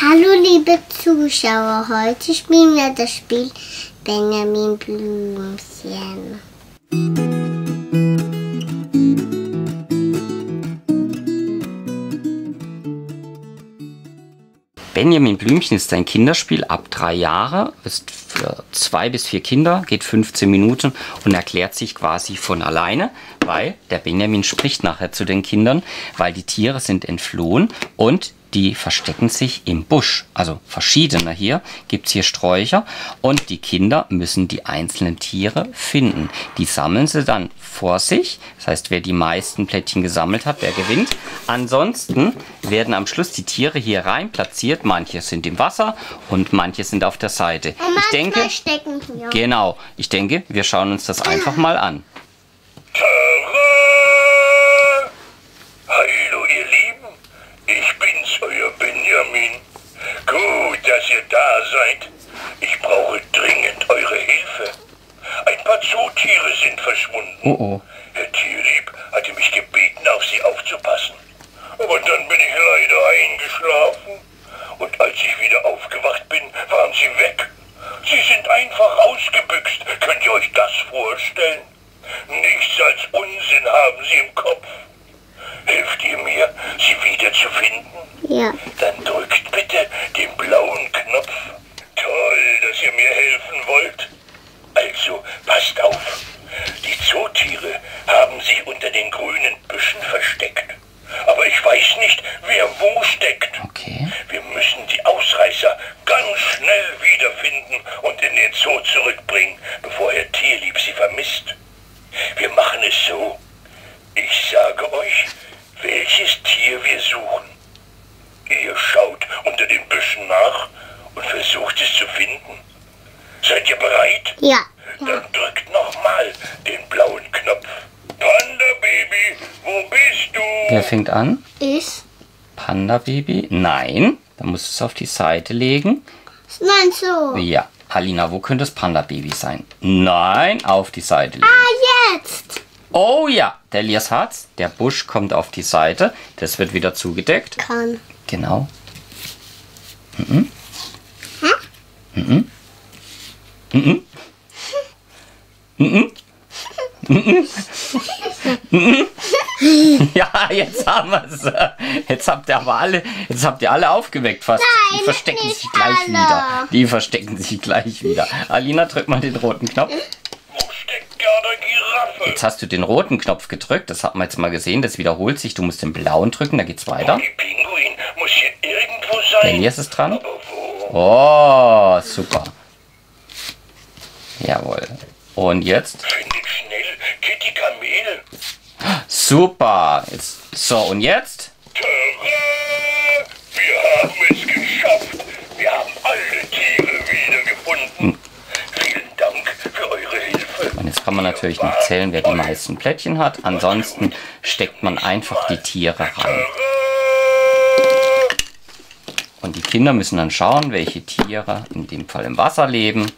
Hallo liebe Zuschauer, heute spielen wir das Spiel Benjamin Blümchen. Benjamin Blümchen ist ein Kinderspiel ab drei Jahre, ist für zwei bis vier Kinder, geht 15 Minuten und erklärt sich quasi von alleine, weil der Benjamin spricht nachher zu den Kindern, weil die Tiere sind entflohen und die verstecken sich im Busch. Also verschiedene hier. Gibt es hier Sträucher. Und die Kinder müssen die einzelnen Tiere finden. Die sammeln sie dann vor sich. Das heißt, wer die meisten Plättchen gesammelt hat, der gewinnt. Ansonsten werden am Schluss die Tiere hier rein platziert. Manche sind im Wasser und manche sind auf der Seite. Und ich denke, stecken hier. genau, ich denke, wir schauen uns das einfach mal an. Seid. Ich brauche dringend eure Hilfe. Ein paar Zootiere sind verschwunden. Oh oh. Herr Tierlieb hatte mich gebeten, auf sie aufzupassen. Aber dann bin ich leider eingeschlafen. Und als ich wieder aufgewacht bin, waren sie weg. Sie sind einfach ausgebüxt. Könnt ihr euch das vorstellen? Nichts als Unsinn haben sie im Kopf. Hilft ihr mir, sie wiederzufinden? Ja. Dann drückt bitte den blauen Knopf. Toll, dass ihr mir helfen wollt. Also, passt auf. Die Zootiere haben sich unter den grünen Büschen versteckt. Aber ich weiß nicht, wer wo steckt. Okay. Wir müssen die Ausreißer ganz schnell wiederfinden und in den Zoo zurückbringen, bevor Herr Tierlieb sie vermisst. Wir machen es so. Ich sage euch, welches Tier wir suchen. Ihr schaut unter den Büschen nach und versucht es zu finden. Seid ihr bereit? Ja. Dann drückt nochmal den blauen Knopf. Panda Baby, wo bist du? Wer fängt an? Ich? Panda Baby? Nein. Dann musst du es auf die Seite legen. Nein, so. Ja. Alina, wo könnte das Panda Baby sein? Nein, auf die Seite legen. Ah, jetzt. Oh ja, der Elias hat's. Der Busch kommt auf die Seite. Das wird wieder zugedeckt. Kann. Genau. Mhm. Mhm. Mhm. Mhm. Mhm. Mhm. Ja, jetzt haben wir's. Jetzt habt ihr aber alle, jetzt habt ihr alle aufgeweckt fast. Nein, Die verstecken nicht sich gleich alle. wieder. Die verstecken sich gleich wieder. Alina, drück mal den roten Knopf. Wo steckt gerade Giraffe? Jetzt hast du den roten Knopf gedrückt. Das haben wir jetzt mal gesehen. Das wiederholt sich. Du musst den blauen drücken. Da geht's weiter. Die Pinguin muss hier ist dran. Aber wo? Oh, super. Jawohl. Und jetzt? Super. Jetzt, so, und jetzt? Tara! Wir haben es geschafft. Wir haben alle Tiere wiedergefunden. Vielen Dank für eure Hilfe. Und jetzt kann man natürlich noch zählen, wer die meisten Plättchen hat. Ansonsten steckt man einfach die Tiere rein. Und die Kinder müssen dann schauen, welche Tiere in dem Fall im Wasser leben,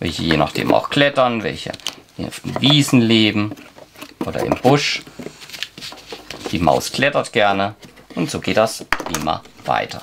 welche je nachdem auch klettern, welche auf den Wiesen leben oder im Busch. Die Maus klettert gerne und so geht das immer weiter.